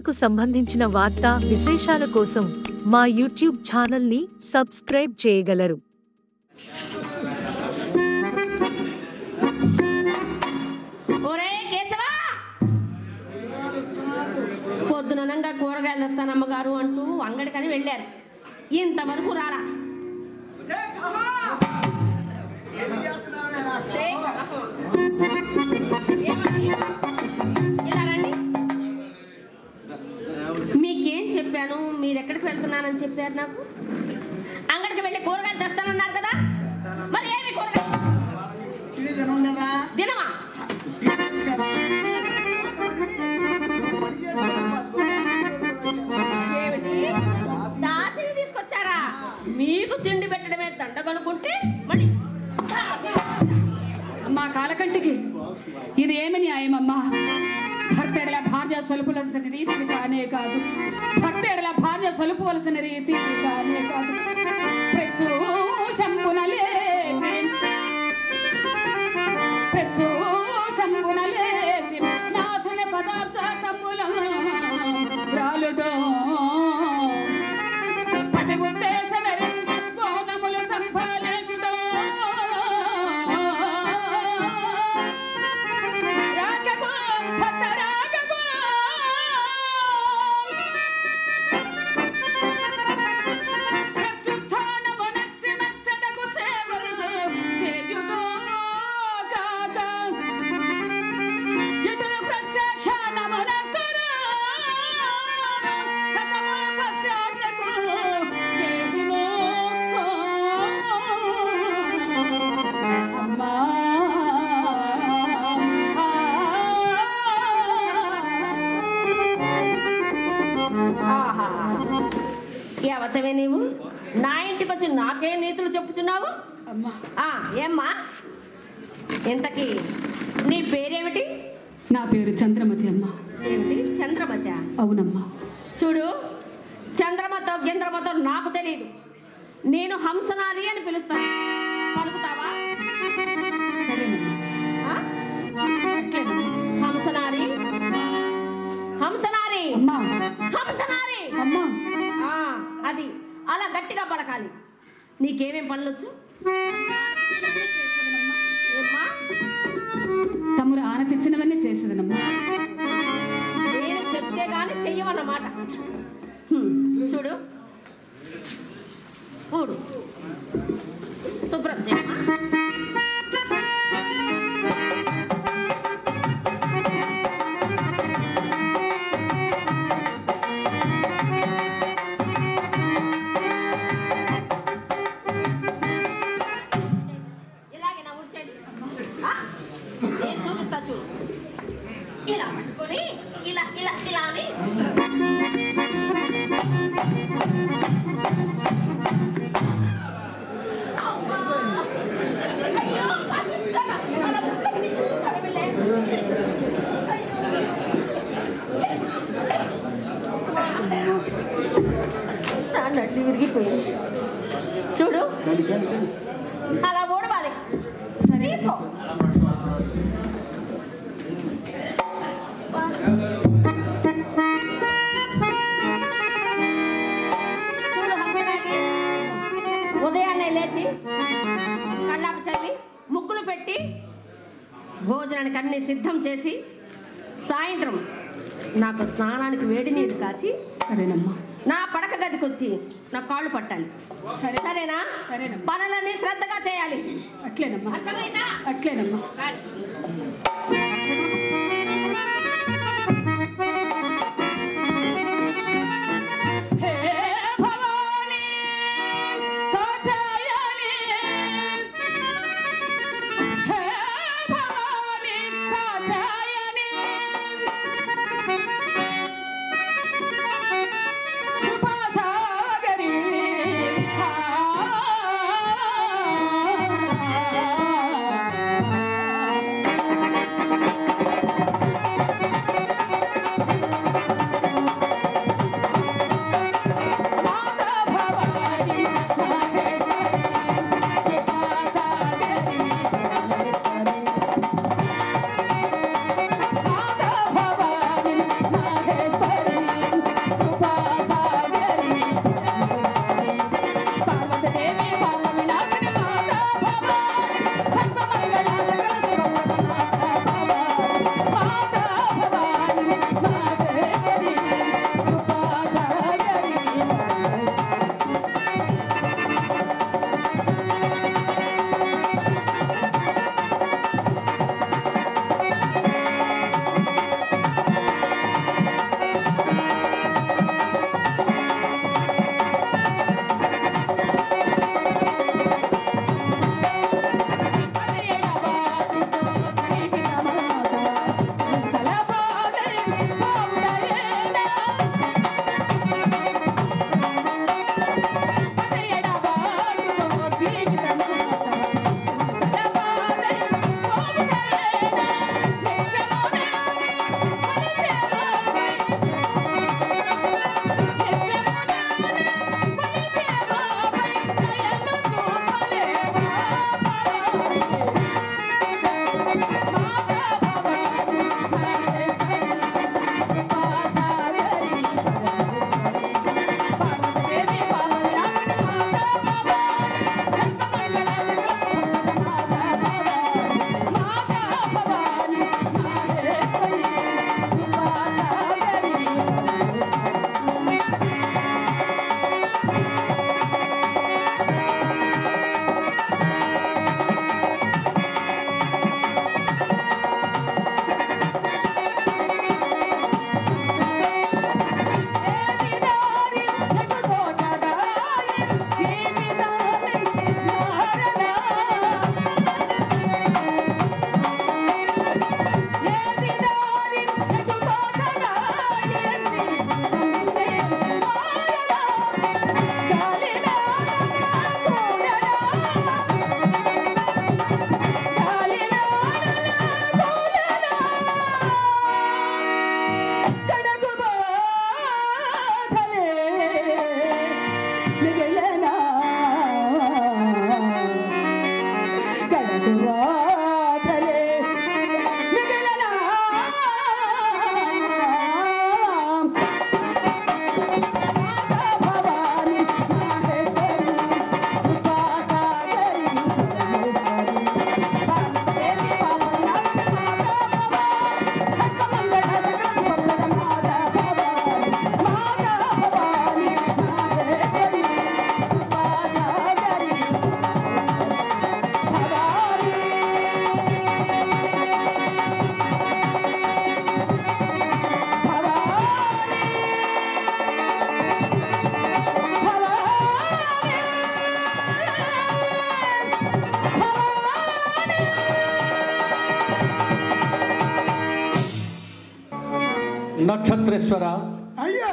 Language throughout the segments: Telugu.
రైతులకు సంబంధించిన వార్తా విశేషాల కోసం మా యూట్యూబ్ ఛానల్ని సబ్స్క్రైబ్ చేయగలరు. పొద్దుననంగా కూరగాయలు తెస్తానమ్మ గారు అంటూ అంగడికని వెళ్ళారు. ఇంతవరకు రారా ఏమండి? మీకేం చెప్పాను? మీరు ఎక్కడికి వెళ్తున్నానని చెప్పారు నాకు? అంగడికి వెళ్ళి కూరగాయలు తెస్తానన్నారు కదా? మరి ఏమి కూరగాయలు? దినమా? ఏమిటి? దాసిని తీసుకొచ్చారా? మీకు తిండి పెట్టడమే దండగనుకుంటే మళ్ళీ అమ్మా కాలకంటికి. ఇది ఏమి న్యాయమమ్మా? భార్య సొలుపువలసిన రీతి కానే కాదు. భర్తెడల భార్య సొలుపువలసిన రీతి కానే ఏమ్మా? ఇంతకీ నీ పేరేమిటి? నా పేరు చంద్రమతి అమ్మ. ఏమిటి? చంద్రమతి అవునమ్మా. చూడు చంద్రమతో గింద్రమతో నాకు తెలియదు నేను హంసనారి అని పిలుస్తాను. పలుకుతావా. హంసనారి? హంసనారి? హంసనారి? అది. అలా గట్టిగా పలకాలి నీకేమేం పనులొచ్చు? ఏమ్మా తమ్ముడు ఆన తెచ్చినవన్నీ చేసేదనమ్మా. నేను చెప్తే గాని చెయ్యవన్నమాట హ్మ్, చూడు. ఊడు శుభ్రం చేయమ్మా ఇలాగే నా ఊడ్చండి ఆ? నేను చూపిస్తా చూడు ఇలా పట్టుకొని ఇలా ఇలా ఇలా అని అమ్మా! అయ్యో, పట్టుకుంటారా? మన లేచి కళ్ళాపు చల్లి ముక్కులు పెట్టి భోజనానికి అన్ని సిద్ధం చేసి సాయంత్రం నాకు స్నానానికి వేడి నీరు కాచి సరేనమ్మా. నా పడక గదికి వచ్చి నా కాళ్ళు పట్టాలి. సరే. సరేనా. పనులన్నీ శ్రద్ధగా చేయాలి. అట్లేనమ్మా. అర్థమైందా? అట్లేనమ్మా. ఈశ్వర అయ్యా.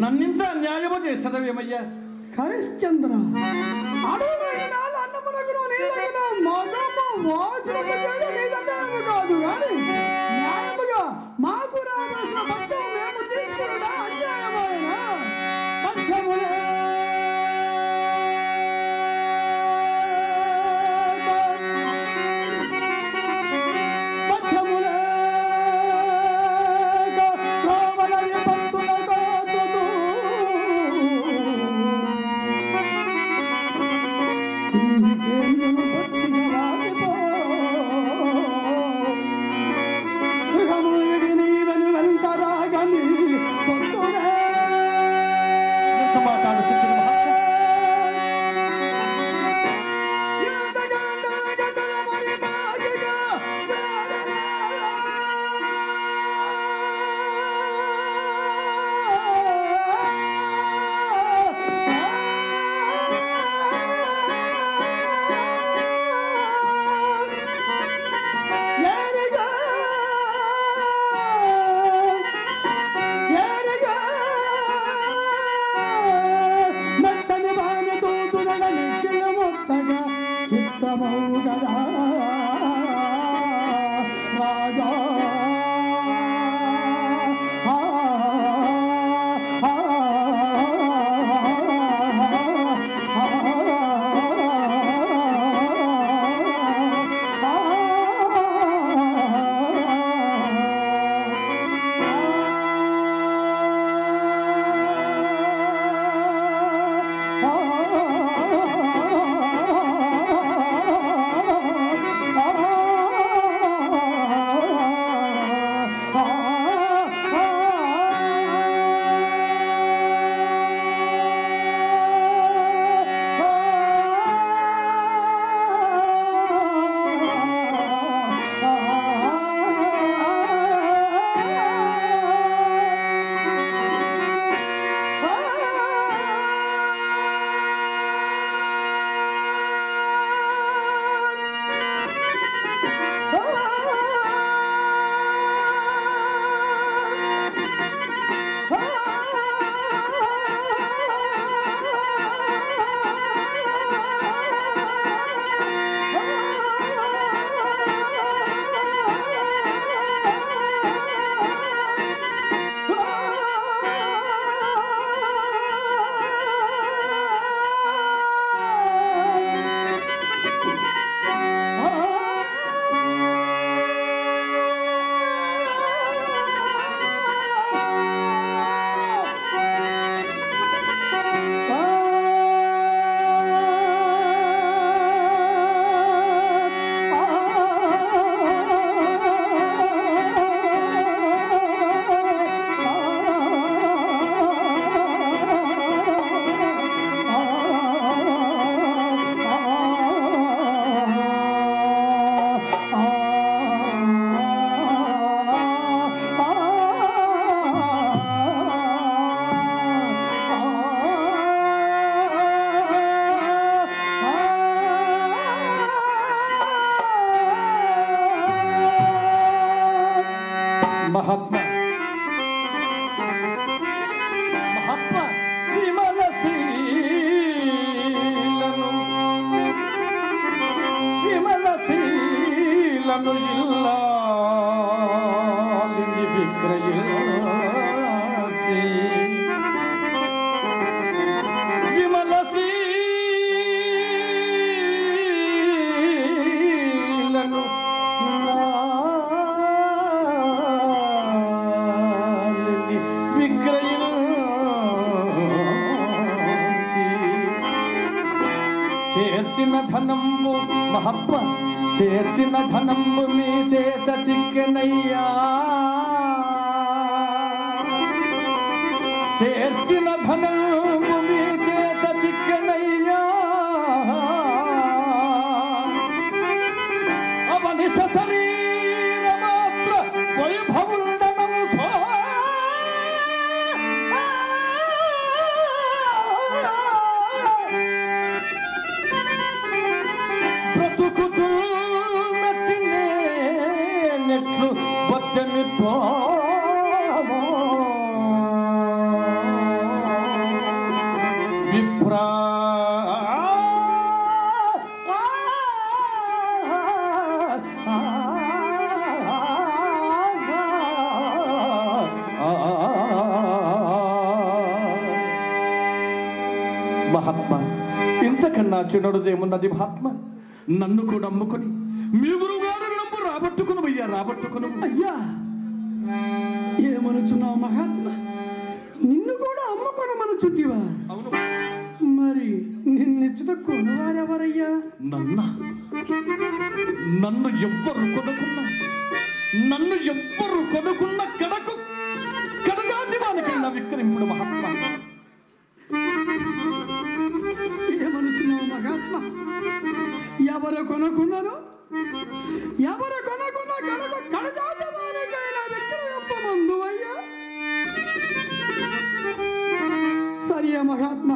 నన్నింత న్యాయము చేసదవేమయ్యా హరిశ్చంద్ర. అడుగు అన్నమునకు Kebataan Ucin Terima 哦 మహప్ప చేర్చిన ధనము మీ చేత చిక్కెనయ్యా. చేర్చిన ధనము ఇంతకన్నా చిన్నడుదేమున్నది మహాత్మ? నన్ను కూడా అమ్ముకొని మీ గురుగారు నమ్ము రాబట్టుకును అయ్యా రాబట్టుకును. అయ్యా ఏమనుచున్నావు మహాత్మ? నిన్ను కూడా అమ్ముకొనమను చుట్టివా? అవును. మరి నిన్నిచ్చిన కొనువారెవరయ్యా? నన్న. నన్ను ఎవ్వరు కొనుక్కున్నా నన్ను ఎవ్వరు కొనుక్కున్న కడకు కడజాతి విక్రయింపుడు మహాత్మా. ఏమనుచున్నావు మహాత్మ ఎవరు కొనుక్కున్నారు ఎవరు కొనుక్కున్న కడకు కడజాతమానికైనా విక్రయింపమందు అయ్యా సరియా మహాత్మ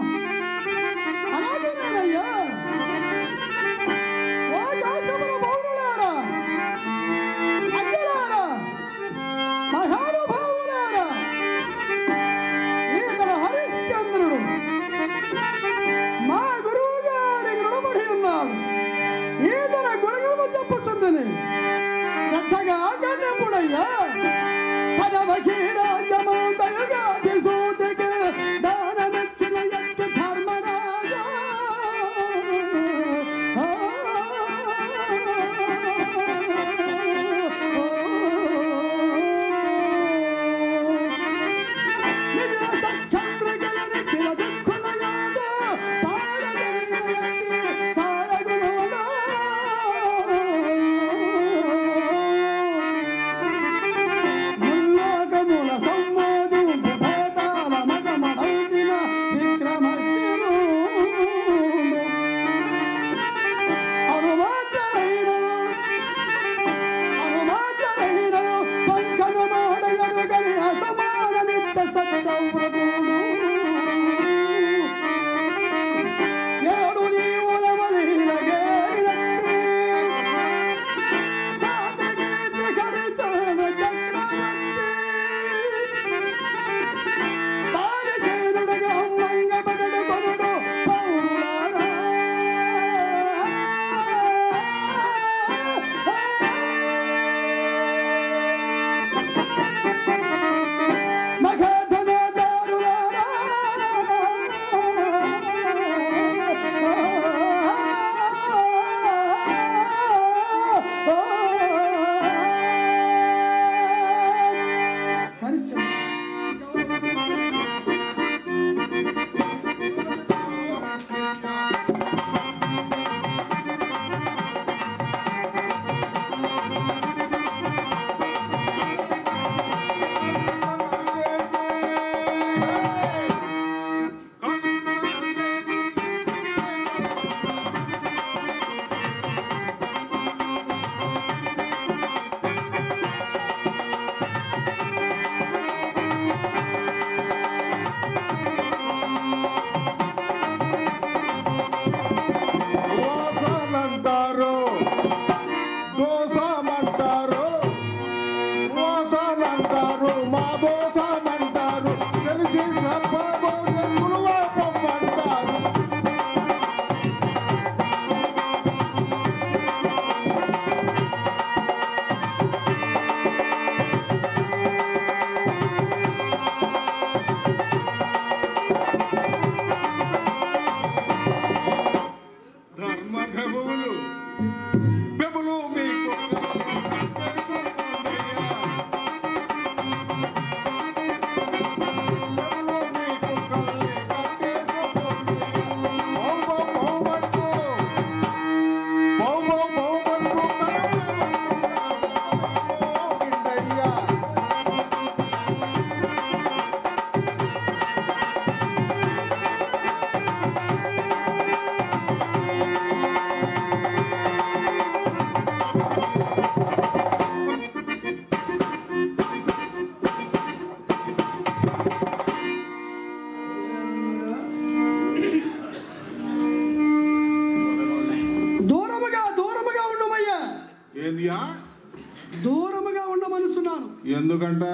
ఎందుకంట?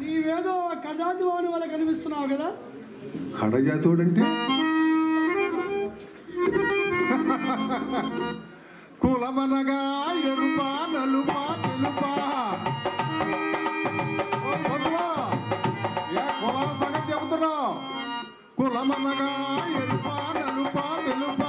నీవేదో కజాతి వాని వల్ల కనిపిస్తున్నావు కదా? కడజాతోడంటే కులమనగా ఎరుపా నలుపా తెలుపా. కులమనగా ఎరుపా నలుపా తెలుపా.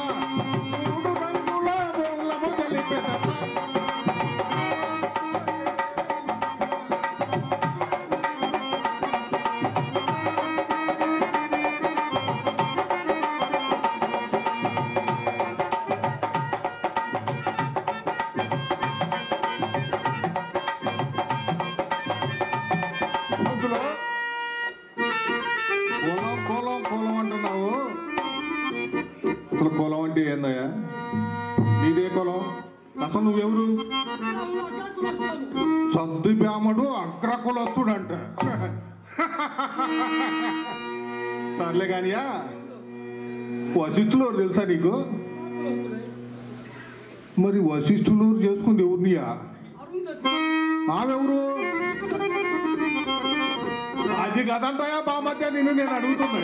సర్లే కానియా వశిష్ఠులు తెలుసా నీకు మరి వశిష్ఠులు చేసుకుంది ఎవరినియా ఆమెవరు అది కదంటాయా బామధ్య నిన్ను నేను అడుగుతున్నా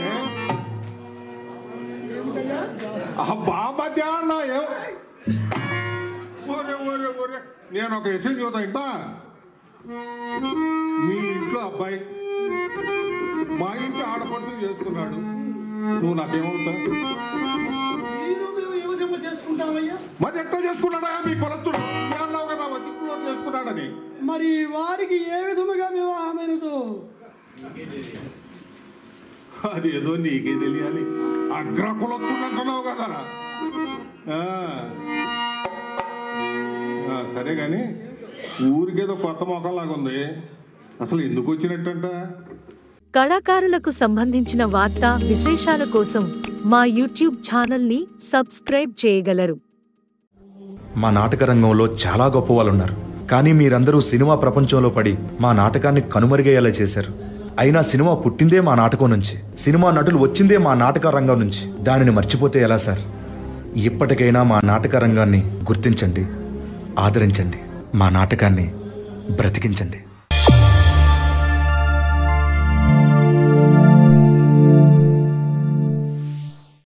ఆ బామధ్య అన్నా ఏం ఒరే ఒరే ఒరే నేను ఒక విషయం చూద్దాం ఇంట మీ ఇంట్లో అబ్బాయి మా ఇంటి ఆడపడుతు చేసుకున్నాడు. నువ్వు నాకేమవుతా మీరు ఎట్లా చేసుకున్నాడా? మీ కొలత్తుడు. అన్నావు కదా చేసుకున్నాడని. మరి వారికి ఏ విధముగా వివాహమైనదో అది ఏదో నీకే తెలియాలి. అగ్రకులత్తుడు అంటున్నావు కదా సరే కానీ ఊరికేదో కొత్త మొక్కలాగా ఉంది అసలు ఎందుకు వచ్చినట్టంట? కళాకారులకు సంబంధించిన వార్తా విశేషాల కోసం మా యూట్యూబ్ ఛానల్ని సబ్స్క్రైబ్ చేయగలరు. మా నాటక రంగంలో చాలా గొప్ప వాళ్ళు ఉన్నారు కానీ మీరందరూ సినిమా ప్రపంచంలో పడి మా నాటకాన్ని కనుమరుగయ్యేలా చేశారు. అయినా సినిమా పుట్టిందే మా నాటకం నుంచి. సినిమా నటులు వచ్చిందే మా నాటక రంగం నుంచి. దానిని మర్చిపోతే ఎలా సార్? ఇప్పటికైనా మా నాటక రంగాన్ని గుర్తించండి ఆదరించండి. మా నాటకాన్ని బ్రతికించండి.